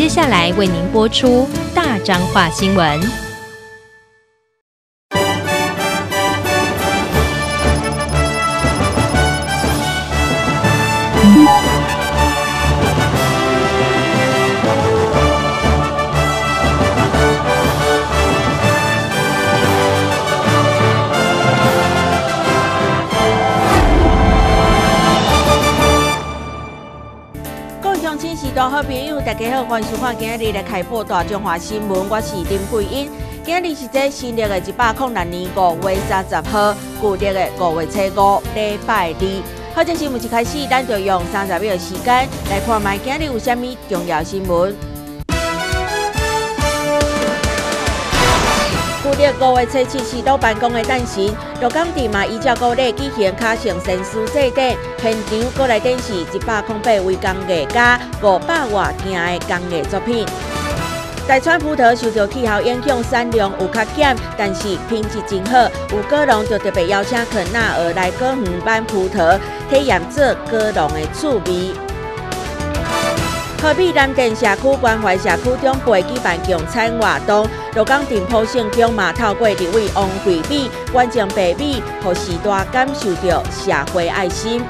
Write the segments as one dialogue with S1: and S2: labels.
S1: 接下来为您播出大张化新闻。
S2: 大家好，欢迎收看今日的开播大中华新闻，我是林桂英。今日是这新历的一百零六年五月三十号，旧历的五月初五，礼拜二。好，这新闻一开始，咱就用三十秒的时间来看卖今日有啥物重要新闻。历五月初七是到办公的诞生，罗岗地嘛依照古历举行卡上神书祭典，现场过来展示一百空八位工艺家五百外件的工艺作品。台川葡萄受到气候影响，产量有较减，但是品质真好。有果农就特别邀请肯纳尔来果园班葡萄，体验这果农的趣味。科比南店社区关怀社区中辈举办共餐活动，罗岗店铺性中嘛透过一位王惠美，关将白美，和时代感受到社会爱心。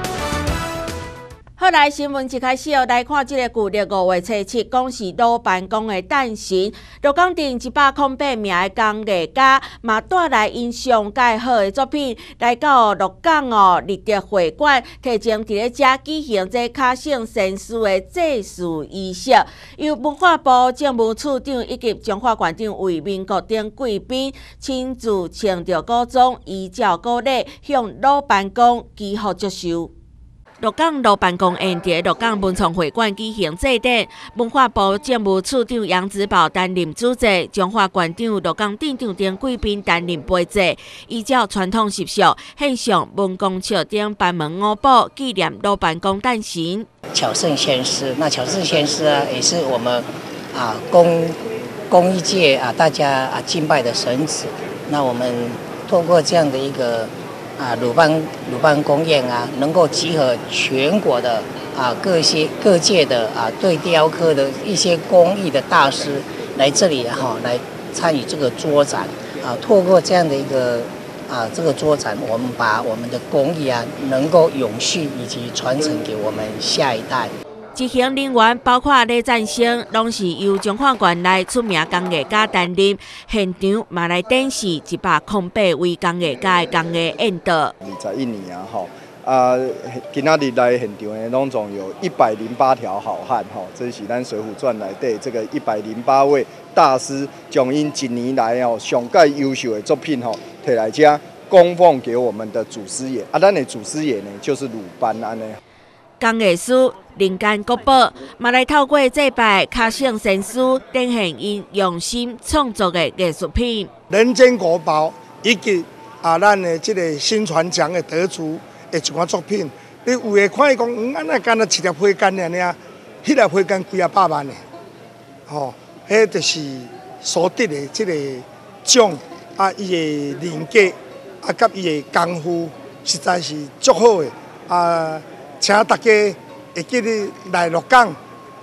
S2: 后来新闻一开始哦，来看这个旧历五月初七，讲是老办公的诞生。罗岗镇一百空八名的工艺家，嘛带来因上介好的作品，来到鹿港哦立德会馆，提前伫咧遮举行这卡省神书的祭祀仪式。由文化部政务处长以及中华馆长为民国等贵宾亲自穿着古装，依照古礼向老办公祈福祝寿。鹿港路办公园伫鹿港文创会馆举行祭典，文化部政务处长杨子宝担任主席，中华馆长鹿港镇长等贵宾担任陪祭，依照传统习俗，献上文公桥顶班门五宝，纪念老办公诞生。
S3: 巧圣先师，那巧圣先师啊，也是我们啊公公益界啊大家啊敬拜的神子。那我们通过这样的一个。啊，鲁班鲁班公宴啊，能够集合全国的啊各些各界的啊对雕刻的一些工艺的大师来这里哈，来参与这个桌展啊。透过这样的一个啊这个桌展，我们把我们的工艺啊能够永续以及传承给我们下一代。
S2: 执行人员包括李占星，拢是由中华馆内出名工艺家担任。现场嘛来展示一百空八位工艺家的工艺演导。
S4: 二十一年啊，吼啊，今仔日来现场的拢总有一百零八条好汉，吼，这是咱《水浒传》来对这个一百零八位大师，将因一年来哦上盖优秀的作品吼，摕来遮供奉给我们的祖师爷。啊，咱的祖师爷呢，就是鲁班安尼。
S2: 工艺师灵感国宝，嘛来透过祭拜卡圣神师，展现因用心创作的艺术品。
S5: 人间国宝以及啊，咱的这个新传奖的得主的一款作品，你有会看伊讲，嗯，安那干那一粒花干尔尔，迄条花干几啊百万呢？吼，迄就是所得的这个奖啊，伊的人格啊，甲伊的功夫，实在是足好的啊。请大家会记得来鹿港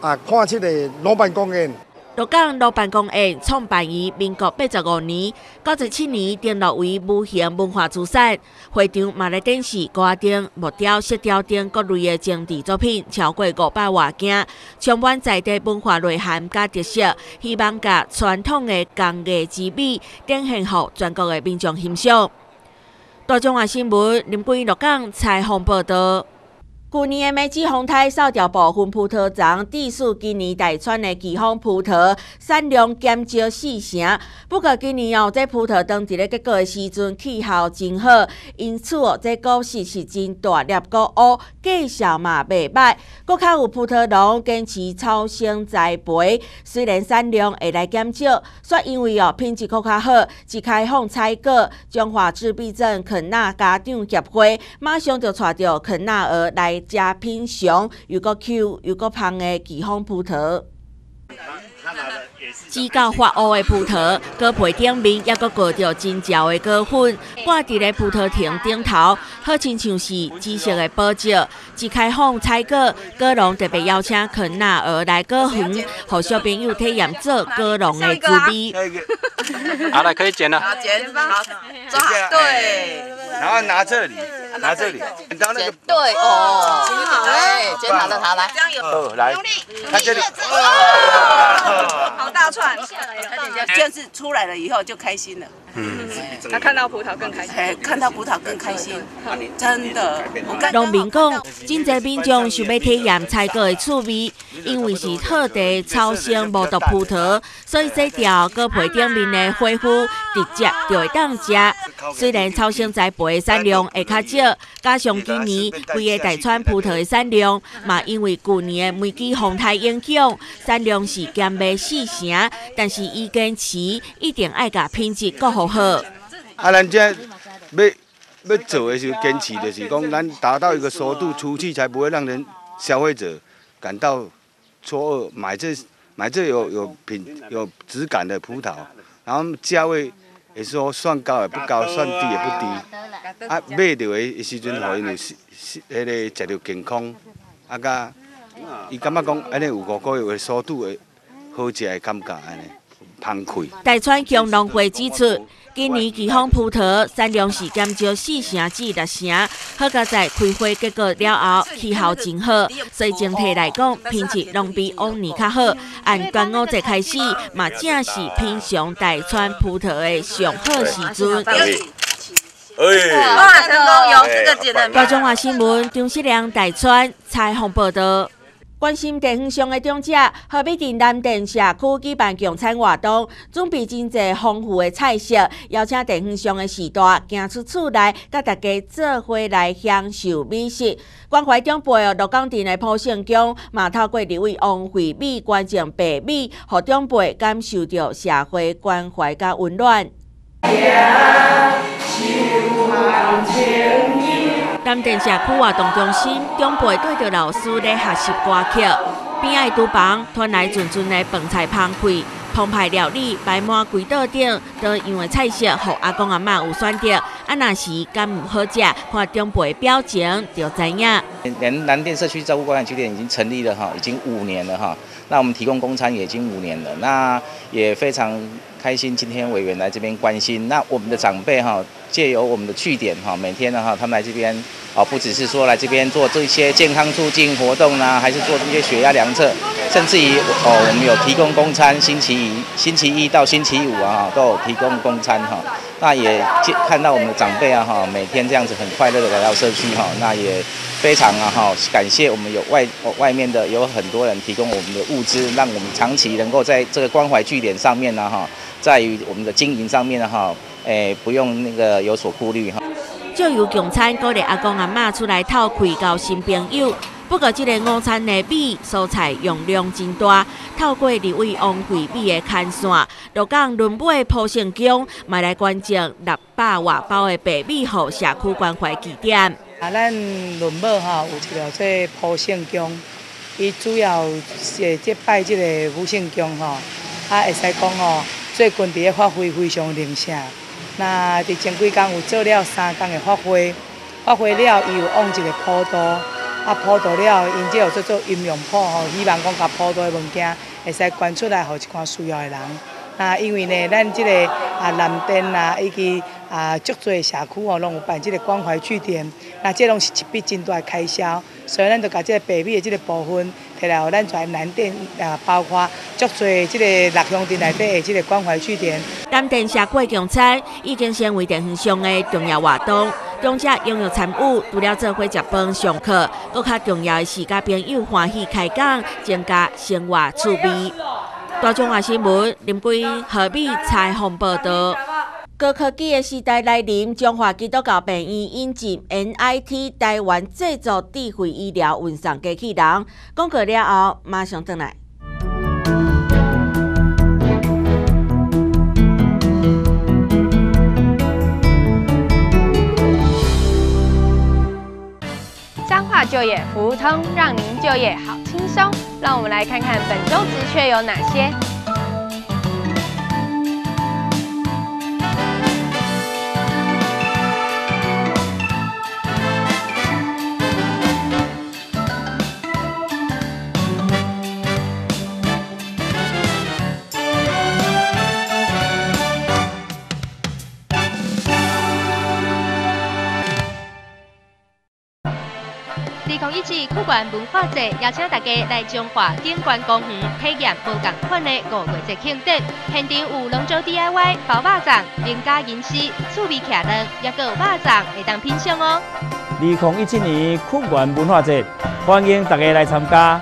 S5: 啊，看这个老板公园。
S2: 鹿港老板公园创办于民国八十五年，九十七年登录为无形文化资产。会场马来电视、歌灯、木雕、石雕等各类的精致作品超过五百外件，充满在地文化内涵加特色，希望甲传统的工艺之美展现给全国的民众欣赏。大中华新闻林桂鹿港采访报道。去年的梅子红台扫掉部分葡萄庄，致使今年大川的季风葡萄产量减少四成。不过今年哦，这葡萄当伫咧结果的时阵，气候真好，因此哦，这果实是真大粒果乌，价销嘛袂歹。搁较有葡萄农坚持超生栽培，虽然产量会来减少，却因为哦品质搁较好，一开放采果。中华自闭症肯纳家长协会马上就带着肯纳儿来。食品尝又个 Q 又个香的奇芳葡萄。指到发乌的葡萄，果皮顶面也阁裹着真焦的果粉，挂伫咧葡萄藤顶头，好亲像是紫色的宝石。一开放采果，果农特别邀请肯纳尔来果园，和小朋友体验做果农的滋味。
S6: 好了，可以剪了。
S7: 剪吧，抓对，
S8: 然后拿这里，拿这里，剪到那个
S7: 对哦，对，剪好了，好来，
S8: 哦，来，看这里，
S7: 好大串，就是出来了以后就开心了。嗯，
S9: 他看到葡萄更开心，
S7: 看到葡萄更开心，真的。
S2: 农民讲，真侪民众想要体验采果的趣味，因为是特地超生无毒葡萄，所以这条果皮顶面的花糊直接就会当食。虽然超生栽培的产量会较少，加上今年规个大川葡萄的产量嘛，因为旧年的梅季风台影响，产量是减卖四成，但是伊坚持一定爱甲品质过好。好，
S8: 啊，咱这要要做的时候，坚持就是讲，咱达到一个熟度，出去才不会让人消费者感到错愕。买这买这有有品有质感的葡萄，然后价位也是说算高也不高，算低也不低。啊，买到的时阵，互因有是是迄个食着健康，啊，甲伊感觉讲安尼有五个月的速度的好食的感觉安尼。
S2: 大川乡农会指出，今年季风葡萄产量是减少四成至六成，好佳在开花结果了后，气候真好，所以整体来讲品质拢比往年较好。按端午节开始，嘛正是品尝大川葡萄的上好时阵。
S7: 哇，成功有这个节日。
S2: 大中华新闻张世良大川采访报道。关心地方上的长者，何必在南店社区举办共餐活动，准备真济丰富的菜色，邀请地方上的时代行出厝内，甲大家做伙来享受美食。关怀长辈哦，鹿港镇的普圣宫嘛，透过一位王惠美关正白米，互长辈感受到社会关怀甲温暖。南电社区活动中心，长辈对着老师咧学习歌曲，边爱厨房传来阵阵的饭菜香气，澎湃料理摆满柜桌顶，都因为菜色，互阿公阿妈有选择。啊，那时敢唔好食，看长辈表情就知影。
S10: 南南电社区照顾关怀据点已经成立了哈，已经五年了哈。那我们提供公餐也已经五年了，那也非常开心，今天委员来这边关心。那我们的长辈哈。借由我们的据点哈，每天呢哈，他们来这边啊，不只是说来这边做这些健康促进活动呢，还是做这些血压量测，甚至于哦，我们有提供公餐，星期一、星期一到星期五啊，都有提供公餐哈。那也看到我们的长辈啊哈，每天这样子很快乐的来到社区哈，那也非常啊哈，感谢我们有外外面的有很多人提供我们的物资，让我们长期能够在这个关怀据点上面呢哈，在于我们的经营上面呢哈。诶，不用那个有所顾虑哈。
S2: 就由共餐鼓励阿公阿妈出来透开交新朋友。不过，这个午餐的米蔬菜用量真大，透过二位王惠美的看线，就讲轮尾铺成宫，买来关注六百外包的白米和社区关怀据点。
S11: 啊，咱轮尾哈有一个这铺成宫，伊主要是即拜这个武圣宫吼，啊会使讲吼，最近伫咧发挥非常灵性。那伫前几工有做了三工的发挥，发挥了伊有往一个坡道，啊坡道了，因即有做做阴阳铺吼，希望讲甲坡道的物件会使捐出来，互一款需要的人。那因为呢，咱即个啊南边啊，以及啊足多社区哦，拢有办即个关怀据点，那即拢是一笔真大的开销，所以咱就甲即个白米的即个部分。摕来咱全南店啊，包括足侪即个六乡镇内底的即个关怀据点。
S2: 南店社区共餐已经成为电商的重要活动，中者拥有参与，除了做伙食饭上课，更较重要的是甲朋友欢喜开讲，增加生活趣味。大中华新闻林贵何必采访报道？高科技的时代来临，中华基督教病院引进 NIT 台湾制造智慧医疗运送机器人。讲过了后，马上回来。
S12: 彰化就业服务通，让您就业好轻松。让我们来看看本周职缺有哪些。
S1: 文化节邀请大家来中华景观公园体验无同款的五月节庆典，现场有龙舟 DIY、包肉粽、名家吟诗、趣味客人，也有肉粽会当品尝哦。
S13: 二零一七年酷玩文化节，欢迎大家来参加。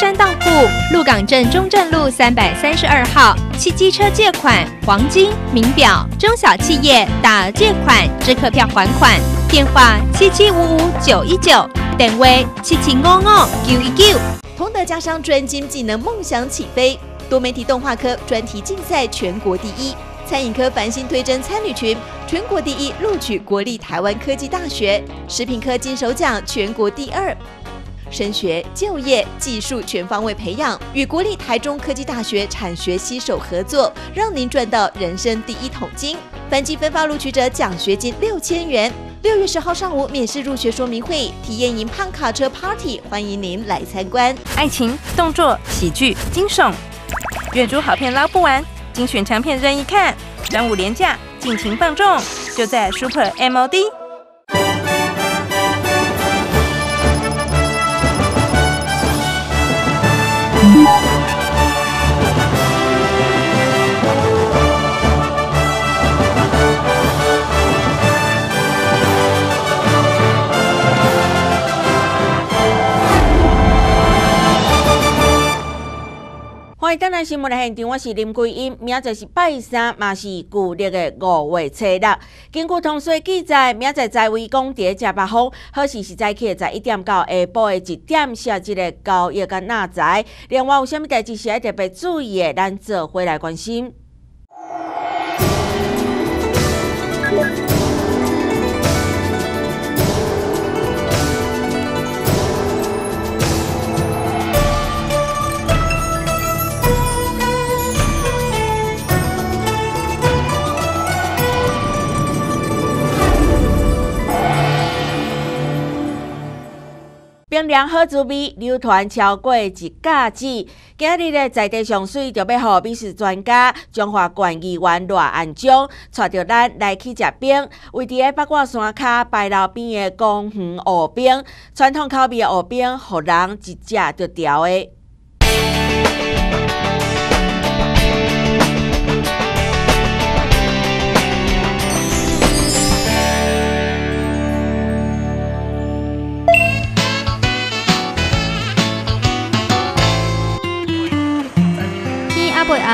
S1: 山当铺鹿港镇中正路三百三十二号，汽机车借款、黄金、名表、中小企业大借款、支客票还款，电话七七五五九一九，等位七七五五九一九。
S2: 同德家商专精技能梦想起飞，多媒体动画科专题竞赛全国第一，餐饮科繁星推甄参旅群全国第一，录取国立台湾科技大学，食品科金手奖全国第二。升学、就业、技术全方位培养，与国立台中科技大学产学携手合作，让您赚到人生第一桶金。凡季分发录取者奖学金六千元。六月十号上午免试入学说明会，体验营胖卡车 Party，欢迎您来参观。
S14: 爱情、动作、喜剧、惊悚，月珠好片捞不完，精选长片任意看。端午连假尽情放纵，就在 Super MOD。
S2: 新闻的现场，我是林桂英。明仔是拜三，嘛是旧历的五月七日。根据通讯记载，明仔在位讲伫食北风，好时是早起在一点到下晡的一点，下即个交易个纳财。另外有啥物代志是要特别注意的，咱做回来关心。冰凉好滋味，流传超过一架子。今日咧在地上水，就要互美食专家中华馆议员罗安忠带着咱来去食冰。位伫咧八卦山骹白楼边的公园湖冰，传统口味的湖冰，互人一食就调诶。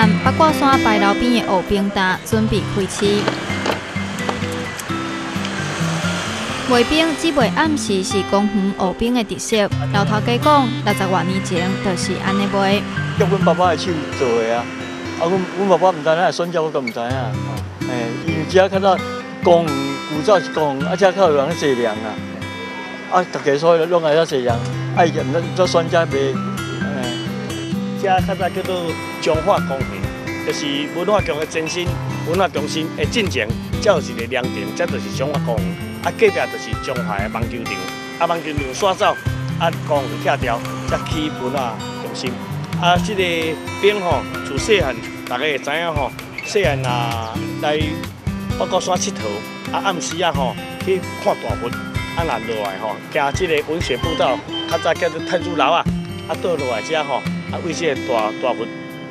S15: 八暗，八卦山白楼边的乌冰搭准备开市。卖冰只卖暗时是公园乌冰的特色。老头家讲，六十多年前就是安尼卖。
S16: 叫阮爸爸的手做的啊，啊，阮阮爸爸唔知影，孙家我都唔知影。哎，因为只较早公园古早是公园，啊，只较有人坐凉啊，啊，大家所以拢爱遐坐凉，啊，伊唔做孙家卖。遮较早叫做中华公园，就是文化局的前身，文化中心的进前，这就是个凉亭，这就是中华公园。啊，隔壁就是中华的网球场，啊，网球场刷走，啊，公园拆掉，才起文化中心。啊，这个冰吼，自细汉大家会知影吼，细汉啊来北高山佚佗，啊，暗时啊吼去看大佛，啊，若落来吼，行这个文学步道，较早叫做太子楼啊，啊，倒落来遮吼。啊，为这大大佛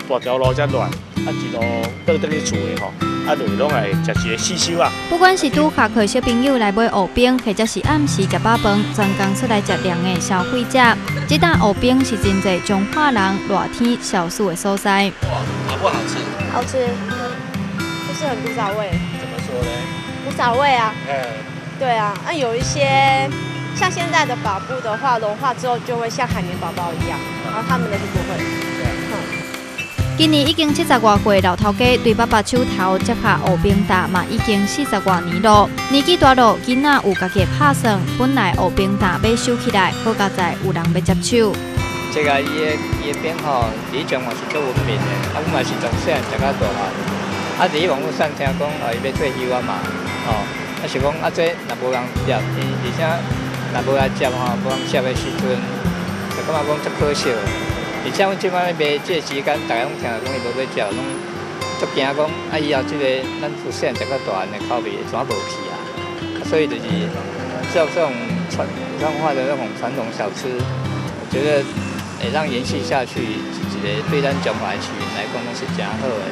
S16: 大条路才乱，啊，一路倒倒去厝的吼，啊，就是拢来食一个四修啊。
S15: 不管是拄下课小朋友来买乌冰，或者是暗时食饱饭，专工出来食凉的消费者，这单乌冰是真侪中华人热天消暑的所在。
S17: 哇好不好吃？
S18: 好吃，就是很不少味。
S17: 怎么说呢？
S18: 不少味啊。哎。对啊，那有一些。像现在的法布的话，融化之后就会像海绵宝宝一样，然后他们的是不会。
S15: 今年已经七十多岁老头家对爸爸手头接下乌冰达嘛，已经四十多年了。年纪大了，囡仔有家己拍算，本来乌冰达要收起来，好佳在有人要接手。
S19: 这个伊的伊的冰吼，以前嘛是做文明的，啊，我嘛是从细汉食到大汉。啊，伫网络上听讲，哦，伊要退休啊嘛，哦，啊是讲啊，这若无人接，而且。若无来接吼，无接的时阵，就感觉讲足可惜。而且阮即摆卖这时间，大家拢听讲伊无要接，拢足惊讲啊以后即个咱出现这个大的口味全无去啊。所以就是像这种传彰化的那种传统小吃，我觉得会让延续下去，一个对咱中华市民来讲拢是真好的。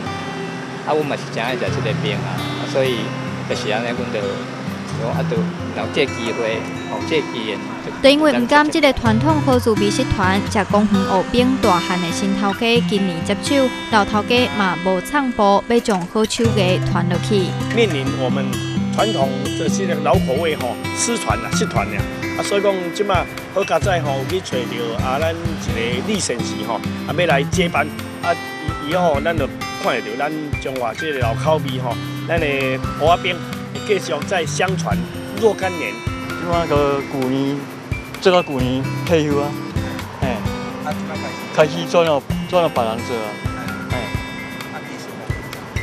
S19: 啊，阮嘛是真爱食即个饼啊，所以就是安尼，阮就讲啊，就有这机会，
S15: 就因为毋甘即个传统好煮美食团，食公园学饼大汉的新头家今年接手，老头家嘛无唱步，要将好手艺传落去。
S16: 面临我们传统这些老口味吼失传啦、失传啦，啊，所以讲即马好佳仔吼去找着啊，咱一个李先生吼，啊，要来接班，啊，以以后咱就。看得到咱中华这个老口味吼，咱的蚵仔饼继续再相传若干年。
S17: 即马个旧年，这个旧年退休啊，哎，开始转了转了别人做啊，哎，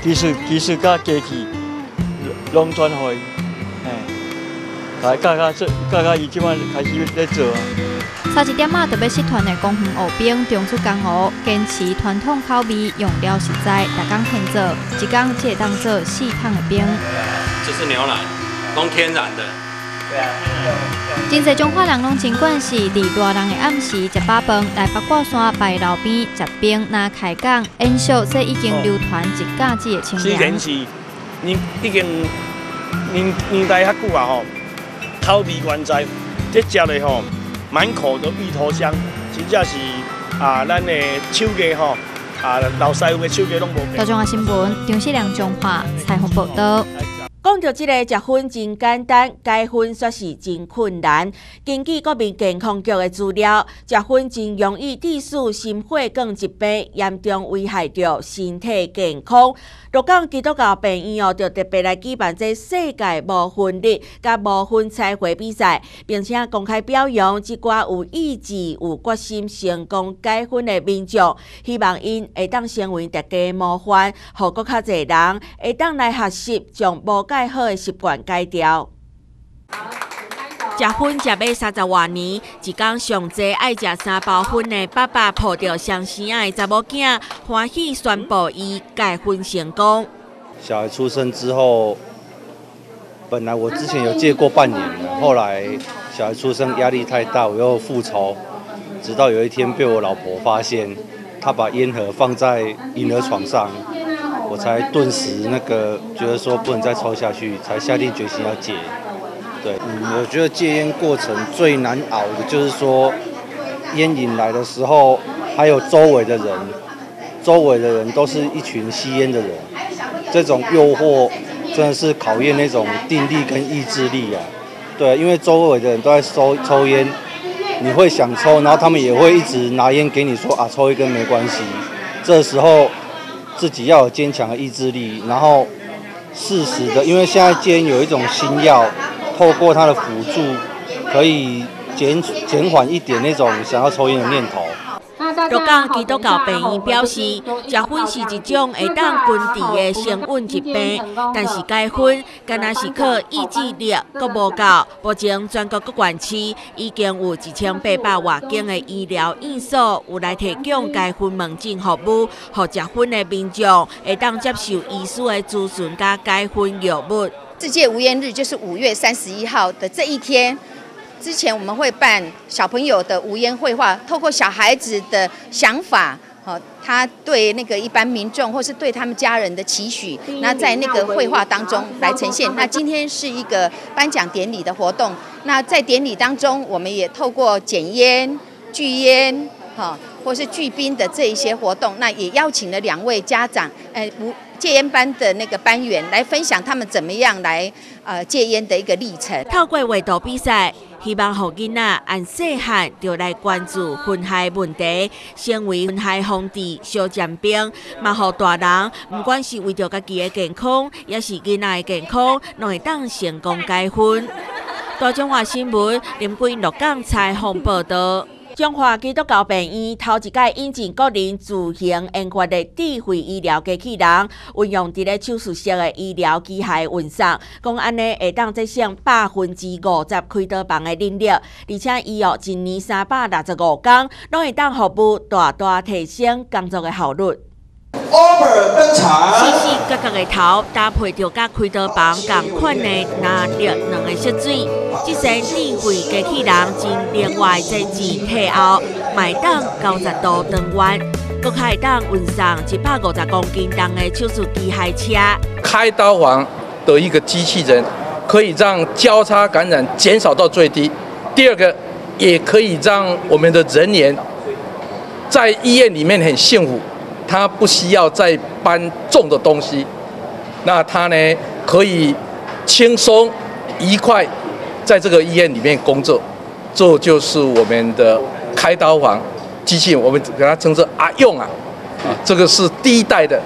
S17: 其实其实甲家己拢转回，哎，来教教这教教伊即马开始在做啊。
S15: 差一点啊特别是团的公园学饼，中出江湖，坚持传统口味，用料实在，大工现做，一工只会当做四趟的冰。
S6: 这是牛奶，拢天然的。
S15: 真侪中华人拢真惯是伫大人的暗时食饱饭，来八卦山拜路边食冰，那开讲，因说这已经流传一架子的清凉。
S16: 虽然是年已经年年代较久啊吼，口味原在，这食的吼。满口都芋头香，真正是啊，咱的手艺吼，啊，老师傅的手艺拢无变。
S15: 大中华新闻张世良中华采访报道。
S2: 讲到即个食薰真简单，戒薰却是真困难。根据国民健康局的资料，食薰真容易致死心血管疾病，严重危害着身体健康。鹿港基督教病院哦，就特别来举办这世界无婚日、甲无婚彩绘比赛，并且公开表扬即寡有意志、有决心成功改婚的民众，希望因会当成为大家模范，互搁较侪人会当来学习，将无改好的习惯改掉。食薰食要三十多年，一天上济爱食三包薰的爸爸抱着双生的查某囝，欢喜宣布伊戒薰成功。
S20: 小孩出生之后，本来我之前有戒过半年，后来小孩出生压力太大，我又复抽，直到有一天被我老婆发现，她把烟盒放在婴儿床上。我才顿时那个觉得说不能再抽下去，才下定决心要戒。对，嗯，我觉得戒烟过程最难熬的就是说，烟瘾来的时候，还有周围的人，周围的人都是一群吸烟的人，这种诱惑真的是考验那种定力跟意志力啊。对，因为周围的人都在抽抽烟，你会想抽，然后他们也会一直拿烟给你说啊，抽一根没关系。这时候。自己要有坚强的意志力，然后适时的，因为现在戒烟有一种新药，透过它的辅助，可以减减缓一点那种想要抽烟的念头。
S2: 鹿港基督教病院表示，食薰是一种会当根治的生稳疾病，但是戒薰敢若是靠意志力，阁无够。目前全国各县市已经有一千八百外间的医疗院所有来提供戒薰门诊服务，互食薰的民众会当接受医师的咨询加戒薰药物。
S21: 世界无烟日就是五月三十一号的这一天。之前我们会办小朋友的无烟绘画，透过小孩子的想法，哦，他对那个一般民众或是对他们家人的期许，那在那个绘画当中来呈现。那今天是一个颁奖典礼的活动，那在典礼当中，我们也透过减烟、拒烟，哈，或是拒冰的这一些活动，那也邀请了两位家长，呃，无戒烟班的那个班员来分享他们怎么样来呃戒烟的一个历程。
S2: 透过画图比赛。希望互囡仔按细汉就来关注分害问题，成为分害防治小尖兵，嘛互大人，不管是为着家己的健康，也是囡仔的健康，拢会当成功解婚。大中华新闻林桂乐港采访报道。中华基督教病院头一届引进个人自行研发的智慧医疗机器人，运用伫咧手术室的医疗机械运送，讲安尼会当节省百分之五十开刀房的人力，而且医药一年三百六十五天，拢会当服务大大提升工作的效率。
S22: 登场，
S2: 细细角角的头搭配着甲开刀房同款的拿着两个设水，这身智慧机器人经另外增置体后，卖当九十度转弯，搁开当运送一百五十公斤重的手术机械车。
S23: 开刀房的一个机器人，可以让交叉感染减少到最低。第二个，也可以让我们的人员在医院里面很幸福。他不需要再搬重的东西，那他呢可以轻松愉快在这个医院里面工作，这就是我们的开刀房机器，我们给它称之阿用啊，啊，这个是第一代的，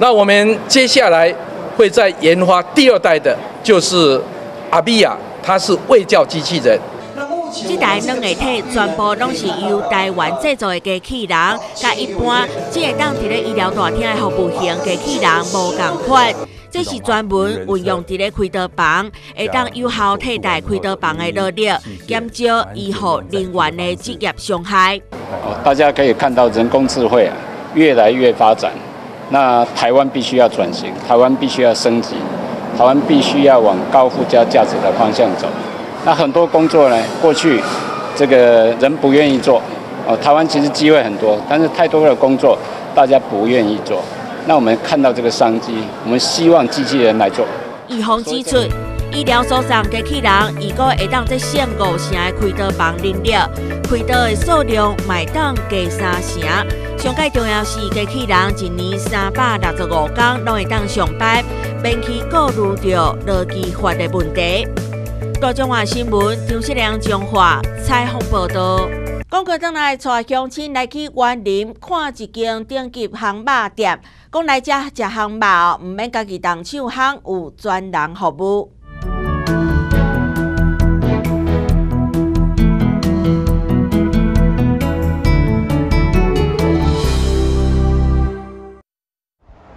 S23: 那我们接下来会再研发第二代的，就是阿比亚，它是卫教机器人。
S2: 这台两个体全部拢是由台湾制造的机器人，甲一般只会当伫咧医疗大厅的服务型机器人无共款。这是专门运用伫咧开刀房，会当有效替代开刀房的热力，减少医护人员的职业伤害。
S24: 哦，大家可以看到人工智慧啊越来越发展，那台湾必须要转型，台湾必须要升级，台湾必须要往高附加价值的方向走。那很多工作呢，过去这个人不愿意做，哦，台湾其实机会很多，但是太多的工作大家不愿意做。那我们看到这个商机，我们希望机器人来做。
S2: 预防指出，医疗所上机器人如果会当在县五成的开刀房人力，开刀的数量卖当加三成。上界重要是机器人一年三百六十五天拢会当上班，免去顾虑到劳基法的问题。大中华新闻张世良中华采访报道。讲过转来，带乡亲来去园林看一间顶级烘肉店。讲来遮食烘肉，毋免家己动手烘，有专人服务。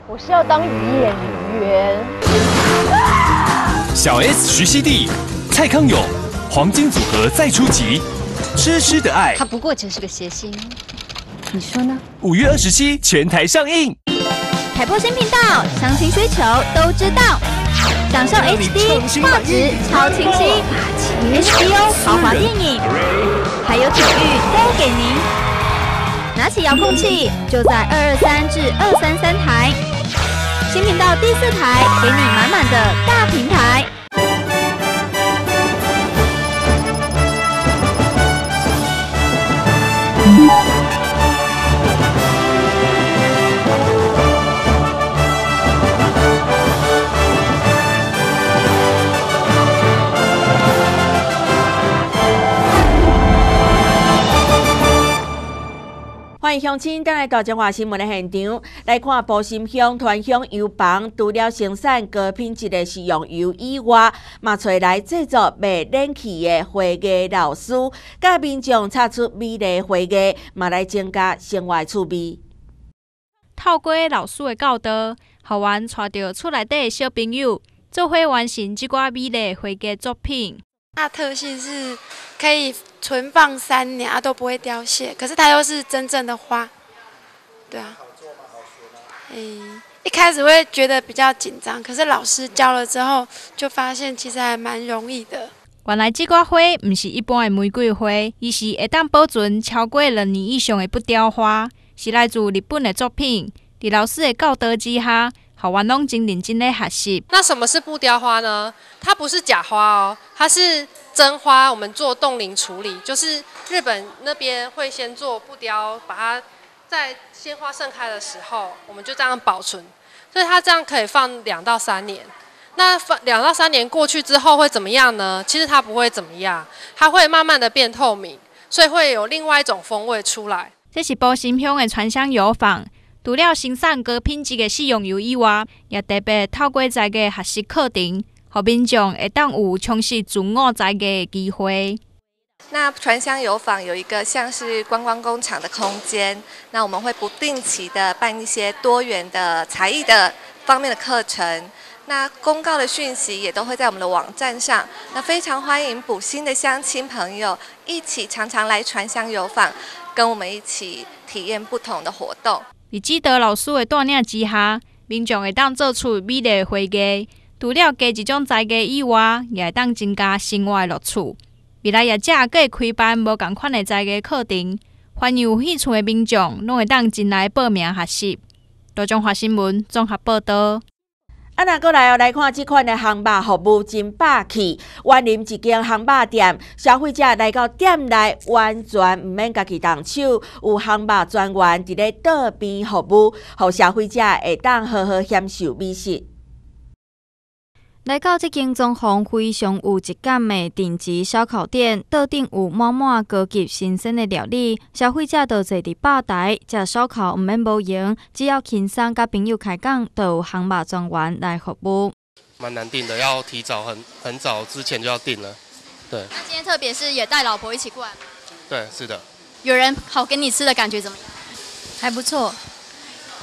S18: 我是要当演员。
S25: 小 S 徐熙娣。蔡康永，黄金组合再出击，痴痴的爱。
S26: 他不过只是个谐星，你说呢？
S25: 五月二十七全台上映。
S15: 海波新频道，相亲需求都知道。享受 HD 画质超清晰，HBO 豪华电影，还有体育都给您。拿起遥控器，就在二二三至二三三台。新频道第四台，给你满满的大平台。Thank you.
S2: 欢迎乡亲登来大中华新闻的现场，来看埔心乡团乡油房，除了生产高品质的食用油以外，嘛找来制作卖冷气的花艺老师，甲民众擦出美丽花艺，嘛来增加生活趣味。
S27: 透过老师的教导，学员带着厝内底的小朋友，做伙完成这挂美丽花艺作品。
S28: 它特性是可以存放三年啊都不会凋谢，可是它又是真正的花，对啊。诶，一开始会觉得比较紧张，可是老师教了之后，就发现其实还蛮容易的。
S27: 原来这挂花毋是一般的玫瑰花，伊是会当保存超过两年以上的不凋花，是来自日本的作品。伫老师的教导之下。好玩拢真认真的学习。
S29: 那什么是布雕花呢？它不是假花哦，它是真花。我们做冻龄处理，就是日本那边会先做布雕，把它在鲜花盛开的时候，我们就这样保存，所以它这样可以放两到三年。那放两到三年过去之后会怎么样呢？其实它不会怎么样，它会慢慢的变透明，所以会有另外一种风味出来。
S27: 这是波新乡的传香油坊。除了生产高品质的食用油以外，也特别透过在个学习课程，和民众会当有充实自我在个机会。
S30: 那传香油坊有一个像是观光工厂的空间，那我们会不定期的办一些多元的才艺的方面的课程。那公告的讯息也都会在我们的网站上。那非常欢迎补新的乡亲朋友一起常常来传香油坊，跟我们一起体验不同的活动。
S27: 在指导老师的带领之下，民众会当做出美丽的花艺，除了加一种栽艺以外，也会当增加生活的乐趣。未来也则会开办无同款的栽艺课程，欢迎有兴趣的民众拢会当进来报名学习。多中华新闻综合报道。
S2: 啊，那过来哦，来看即款的烘肉服务真霸气。园林一间烘肉店，消费者来到店内，完全毋免家己动手，有烘肉专员伫咧桌边服务，互消费者会当好好享受美食。
S15: 来到这间装潢非常有质感的顶级烧烤店，桌顶有满满高级新鲜的料理，消费者都坐伫吧台食烧烤，毋免无闲，只要轻松甲朋友开讲，都有烘肉专员来服务。
S31: 蛮难订的，要提早很很早之前就要订了。对。
S26: 那今天特别是也带老婆一起过来吗？
S31: 对，是的。
S26: 有人烤给你吃的感觉怎么样？
S32: 还不错。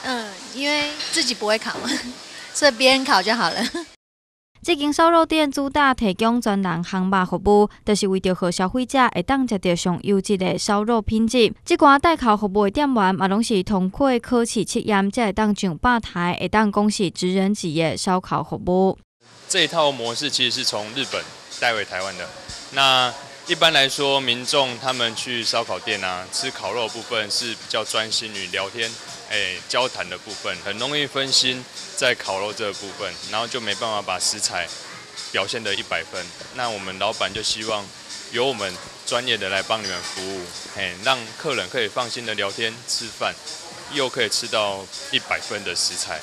S32: 嗯，因为自己不会烤嘛，所以别人烤就好了。
S15: 这间烧肉店主打提供专人烘肉服务，就是为着让消费者会当食到上优质的烧肉品质。这款代烤服务的店员嘛，拢是通过考试测验，才会当上吧台，会当讲是职人级的烧烤服务。
S33: 这一套模式其实是从日本带回台湾的。那一般来说，民众他们去烧烤店啊，吃烤肉部分是比较专心于聊天。哎，交谈的部分很容易分心在烤肉这个部分，然后就没办法把食材表现得一百分。那我们老板就希望由我们专业的来帮你们服务，嘿，让客人可以放心的聊天吃饭，又可以吃到一百分的食材。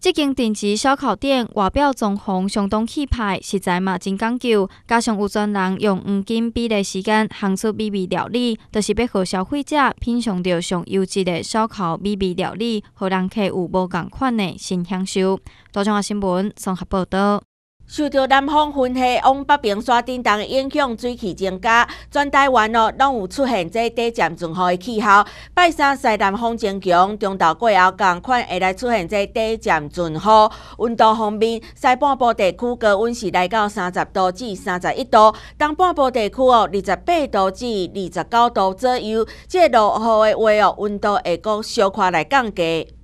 S15: 即间电子烧烤店外表装潢相当气派，食材嘛真讲究，加上有专人用黄金比例时间烘出美味料理，就是要让消费者品尝到上优质的烧烤美味料理，互人客有无共款的新享受。大中华新闻综合报道。
S2: 受到南方云系往北平山顶东影响，水汽增加，全台湾哦拢有出现这短暂阵雨的气候。拜三西南风增强，中昼过后共款会来出现这短暂阵雨。温度方面，西半部地区高温是来到三十度至三十一度，东半部地区哦二十八度至二十九度左右。这落雨的话哦，温度会阁小可来降低。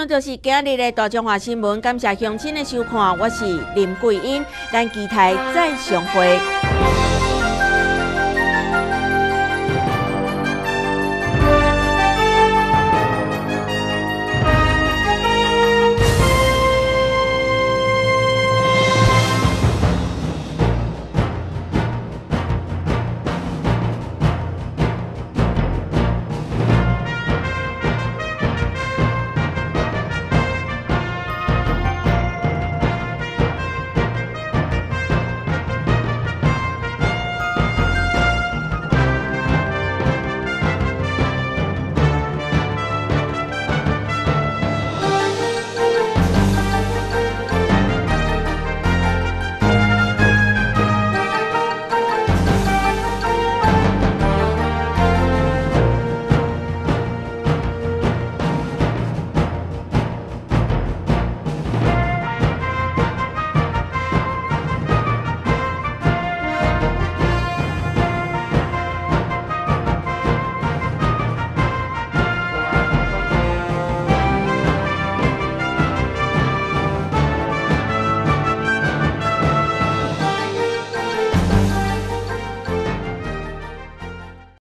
S2: 上就是今日的大中华新闻，感谢乡亲的收看，我是林桂英，咱期待再相会。